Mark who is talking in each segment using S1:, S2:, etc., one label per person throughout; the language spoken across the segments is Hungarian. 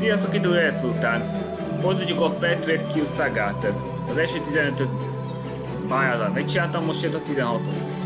S1: Sziasztok, idő lesz után. Folytatjuk a Pet Rescue szagát. Az első 15-öt pályázat megcsináltam, most jött a 16 -ot.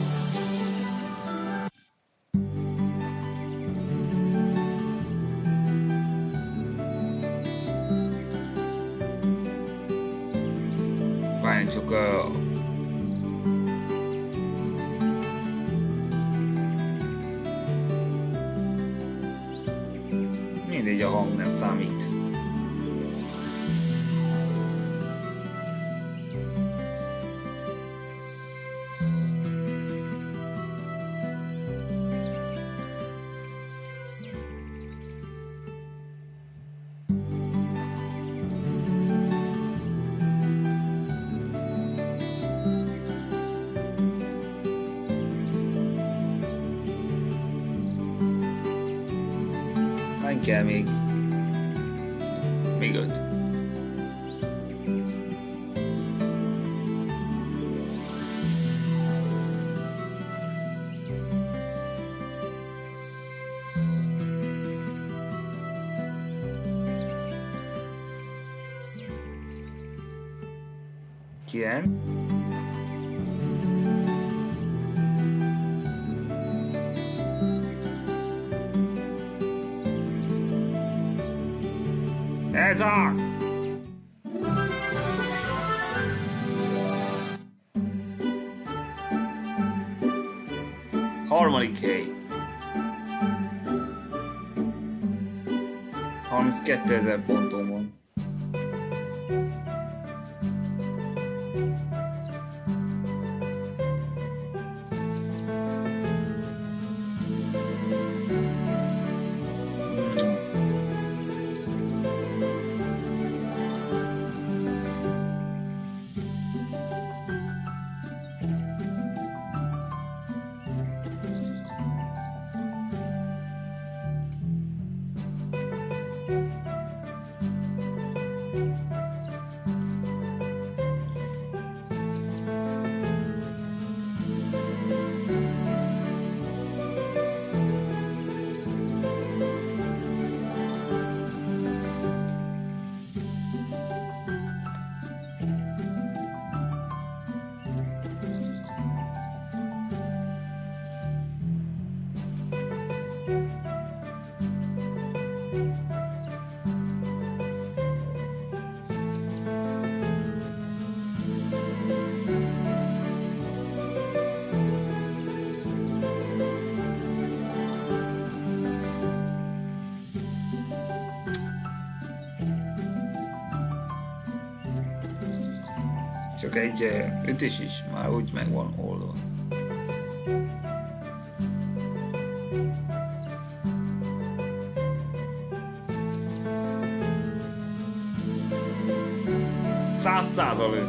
S1: Kien? Ez az! Harmadik hely. 32 ezer ponton Csak egy eh, ütés is már úgy meg van oldva. Száz százalék.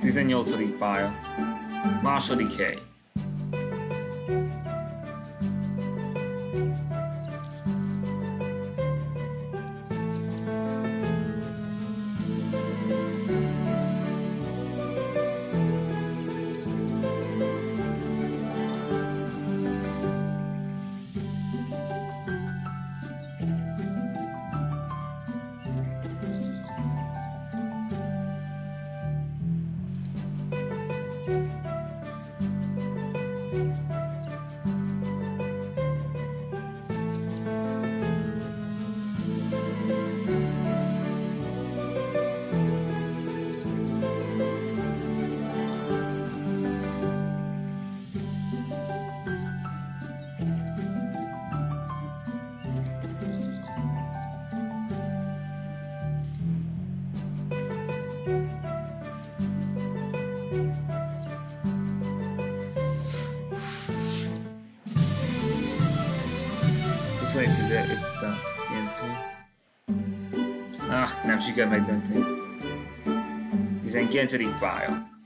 S1: Tizennyolcadik pálya. Második hely. 19. pálya.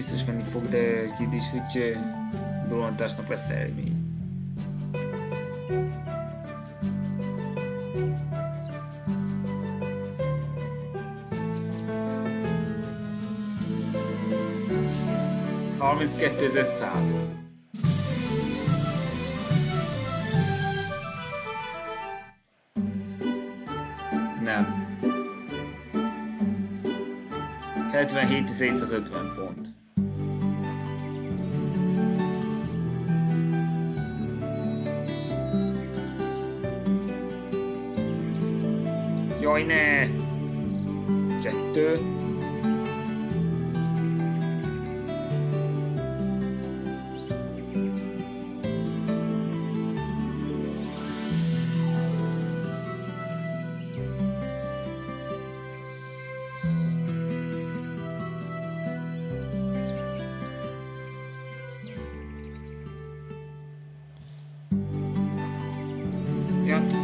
S1: Biztos menni fog, de Kid is Rich durantásnak lesz eredmény. Harminckettőezer Nem. 77 pont. coi nè chạy tư Yeah. Dạ.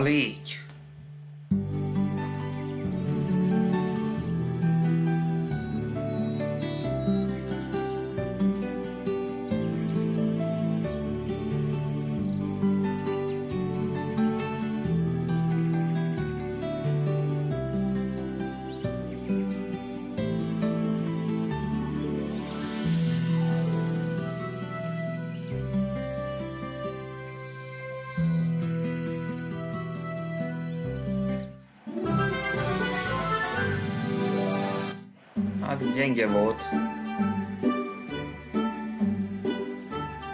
S1: falei. Gyenge volt.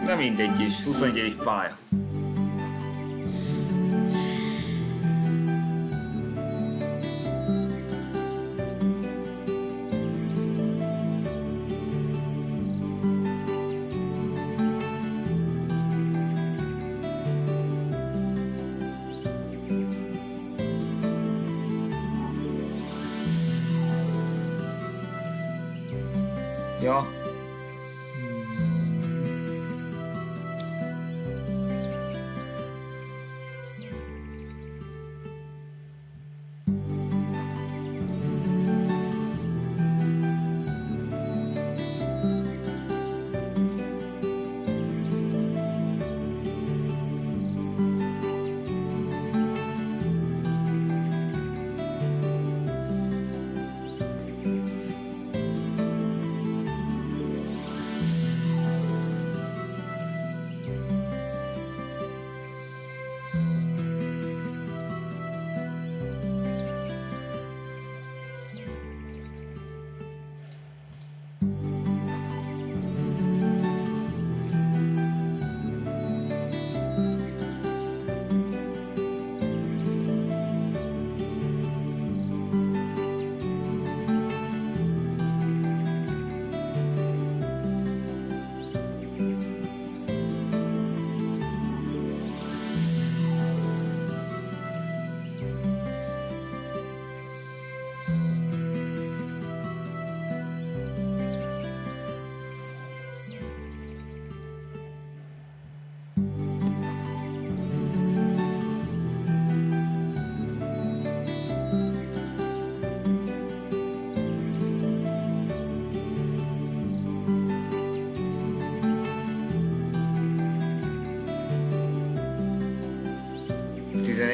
S1: De mindegy is, 21. pálya.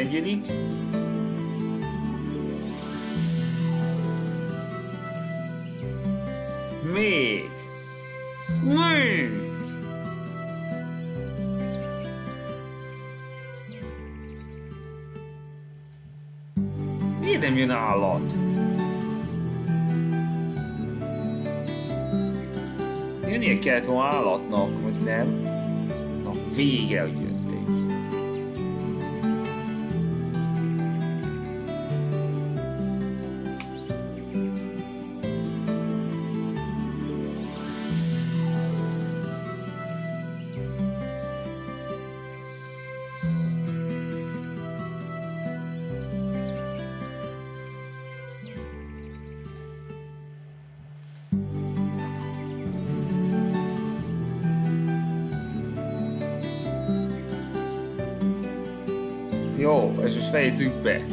S1: negyedik. Még. Még. Miért nem jön állat? Jönnie kellett volna állatnak, hogy nem? Na, végre, hogy jön. Jó, és most fejezzük be.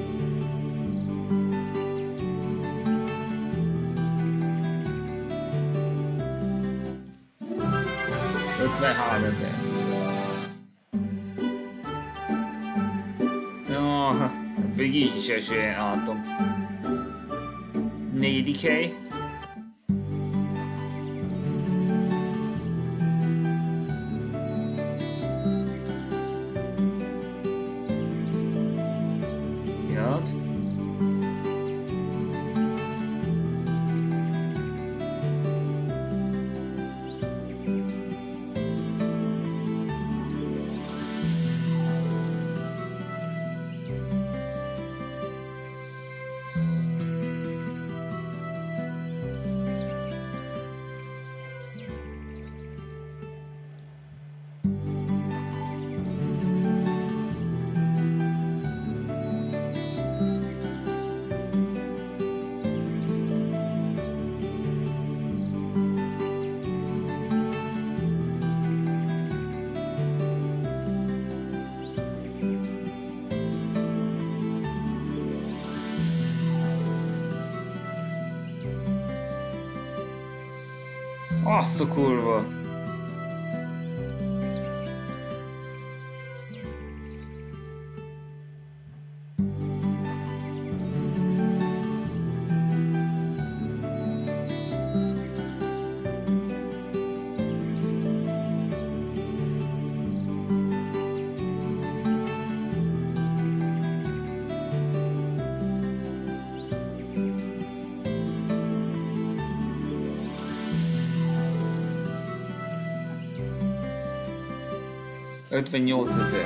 S1: Ötvenhárom ezer. Jó, végig így is esélyen látom. Negyedik hely. Azt a kurva! Ötvennyolc ezer.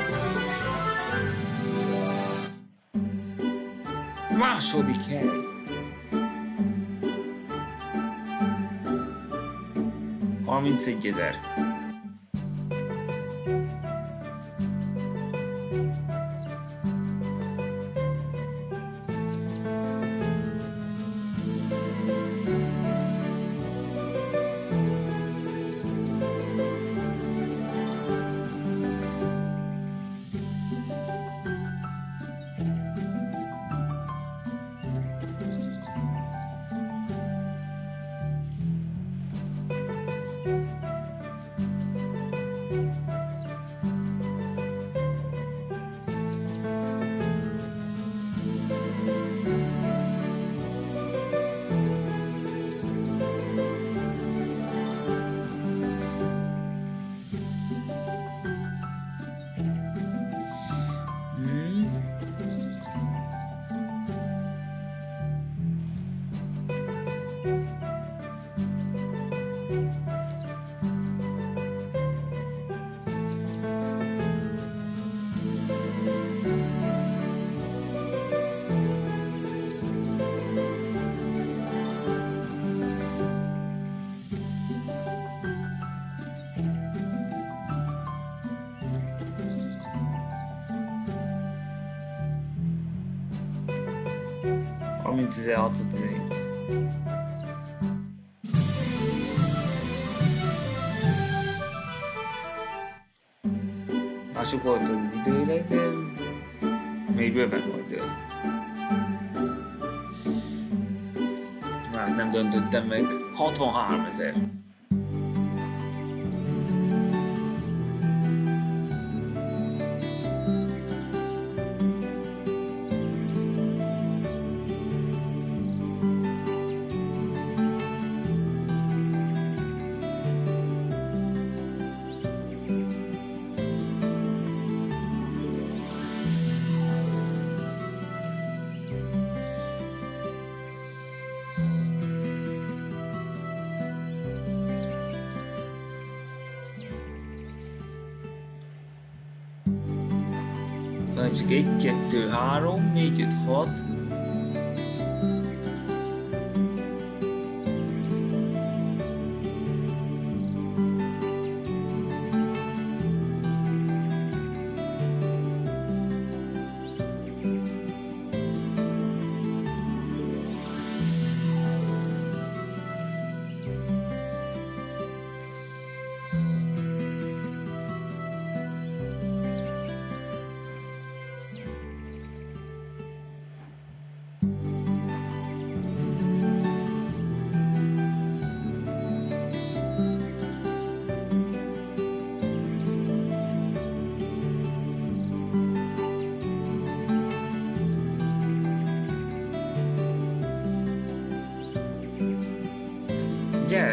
S1: Második hely. Harmincegy ezer. Harminc ezer hatszáztizenhét. Lássuk volt az időleg, de még bőven volt nem döntöttem meg. 63 ezer.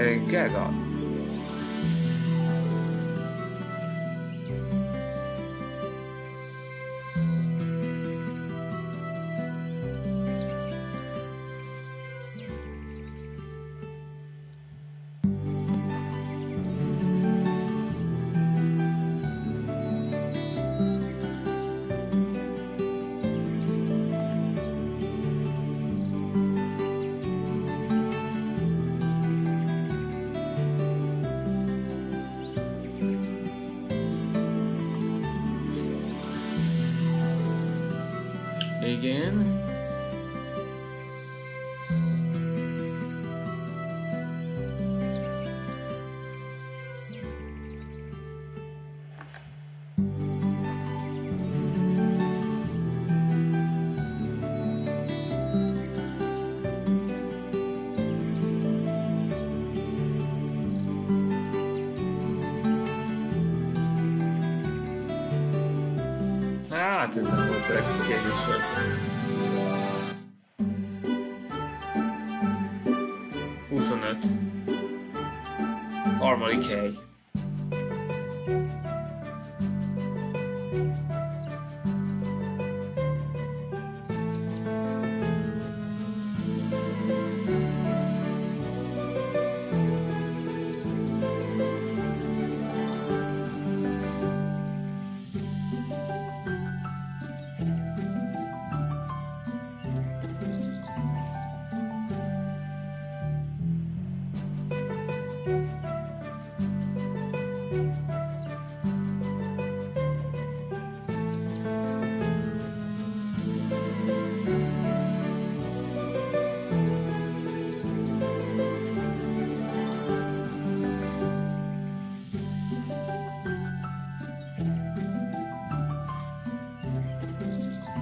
S1: 诶着 again.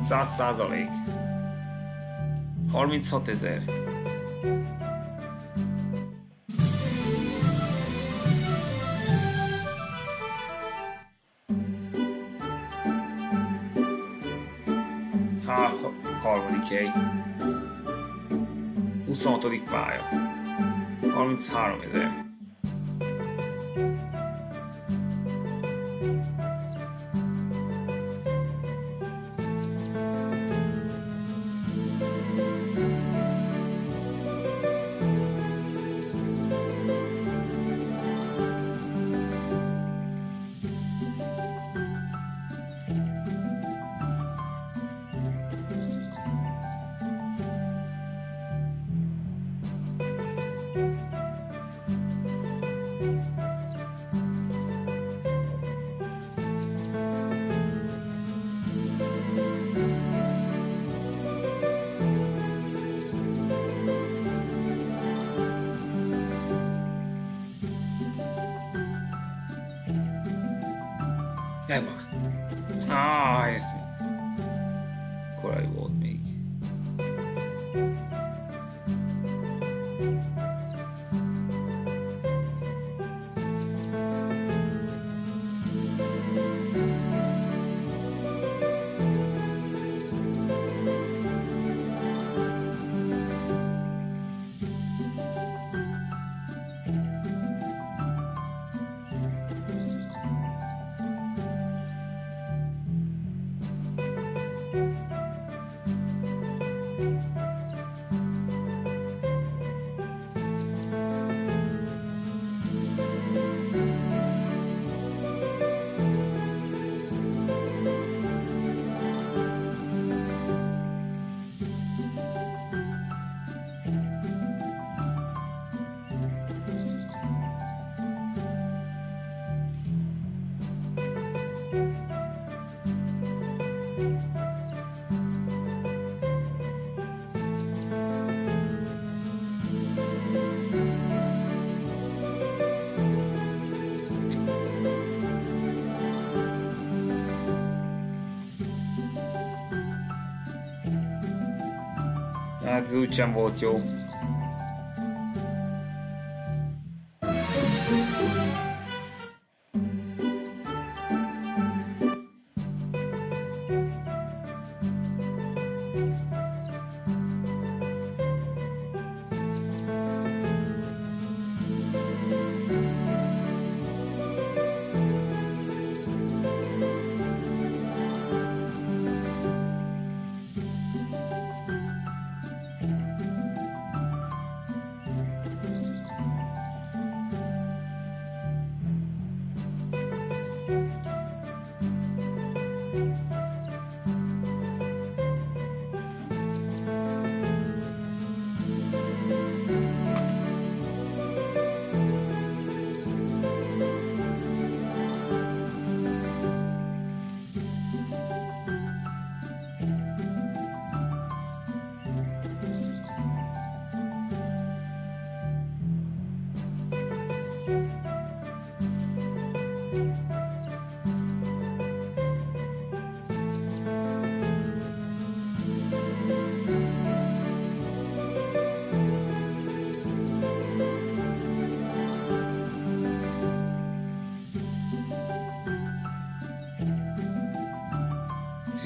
S1: Száz százalék. 36 ezer. Há, harmadik hely. 26. pálya. 33 ezer. Hát ez úgysem volt jó.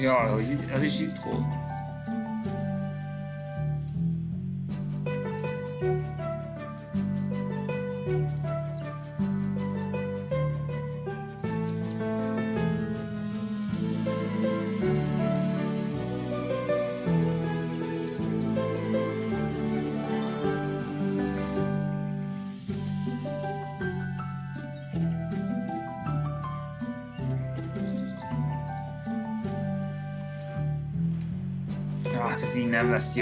S1: Jaj, hogy az is itt volt. lesz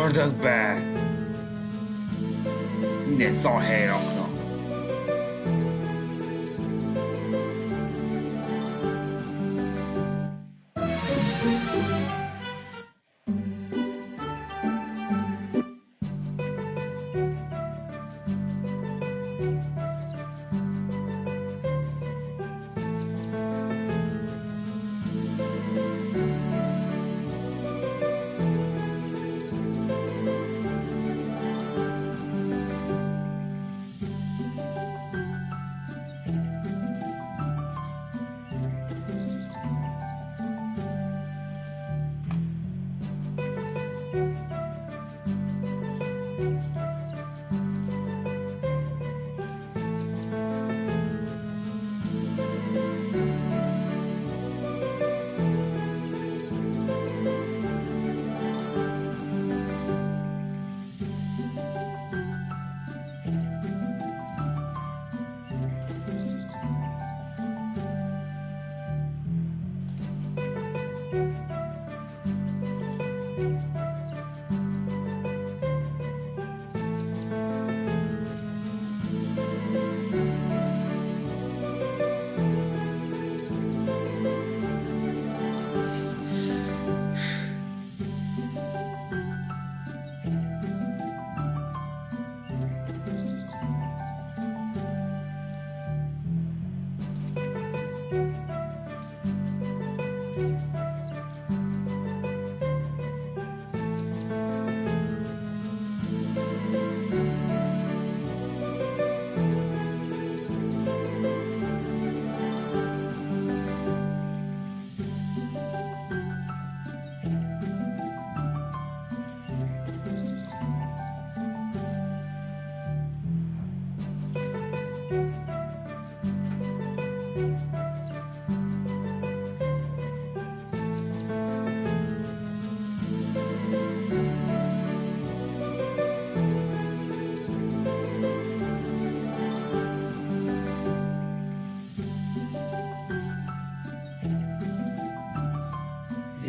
S1: Murdoch back. That's all hell.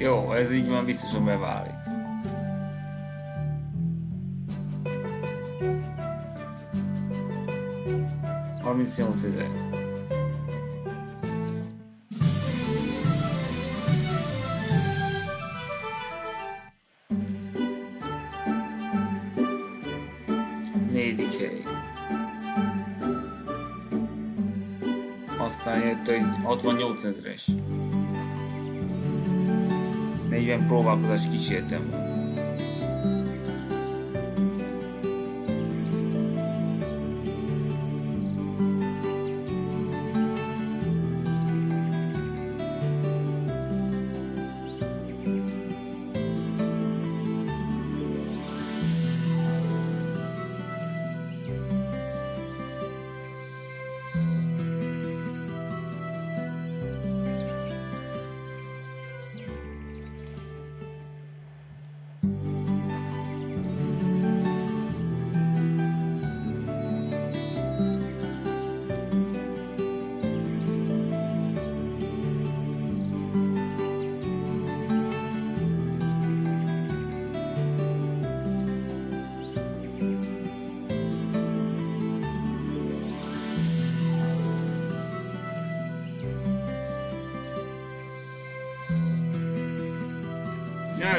S1: Jó, ez így van, biztosan beválik. Harmincnyolc ezer. Negyedik hely. Aztán jött egy 68 i wiem, próba podać kicie.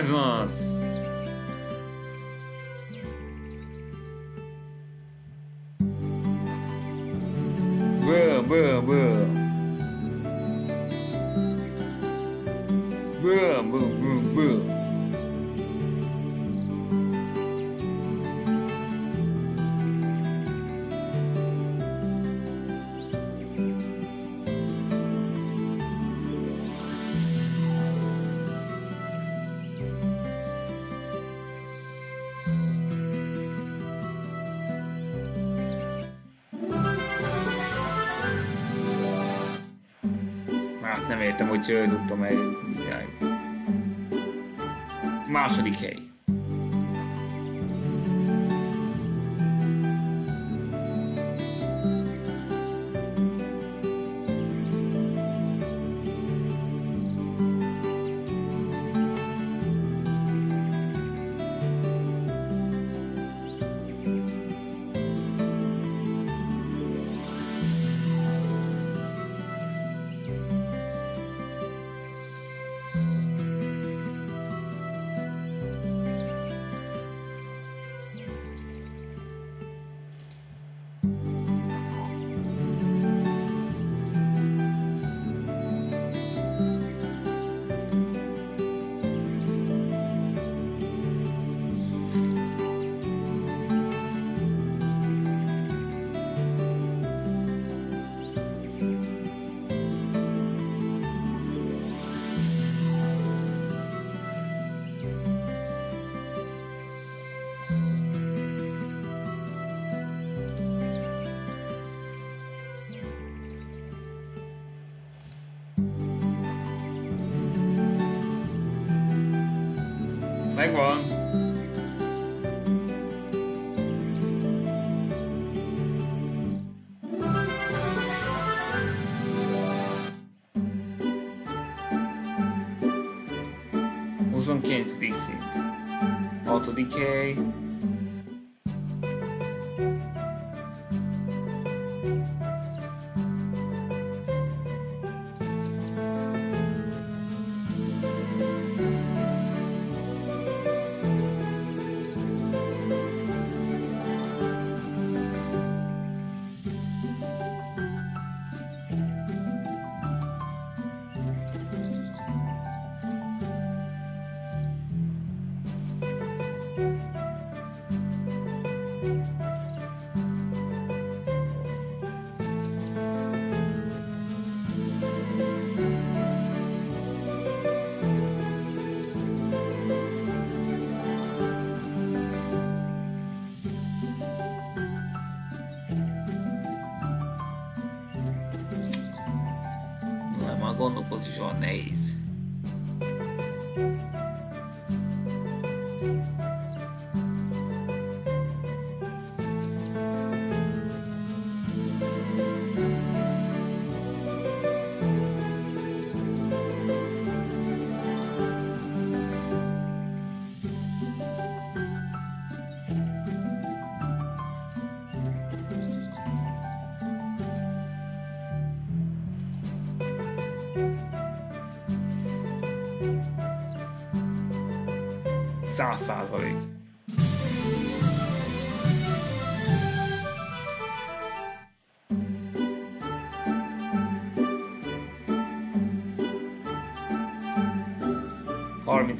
S1: présente. Próbálkozás kísértem. hogy tudtam eljutni. Második hely. Megvan. Huszonkilencedik szint. Hatodik hely. Száz no Posiciones.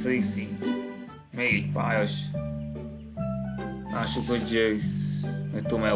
S1: Harmincadik szint. Még egy pályas. Lássuk, hogy meg tudom-e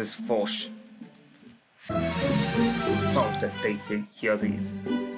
S1: Johannes Forsch. Solved at dating, here's easy.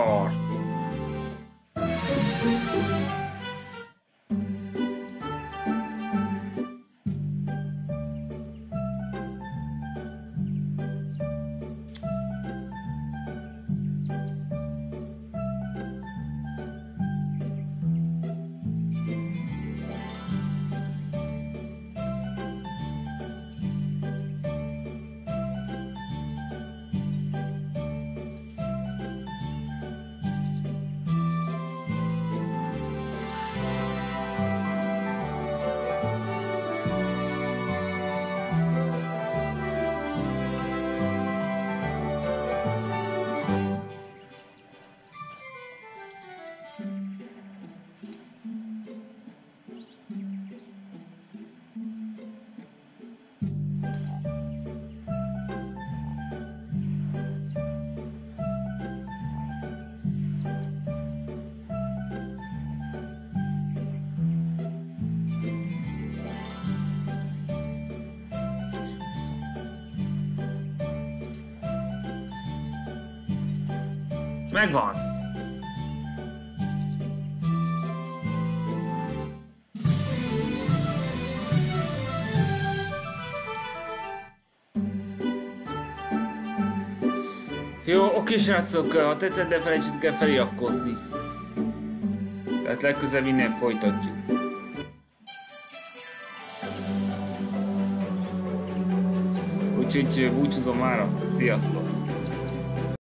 S1: Ez Megvan. Jó, oké srácok, ha tetszett, de felejtsétek el feliratkozni. Tehát legközelebb innen folytatjuk. Úgyhogy búcsúzom már. Sziasztok!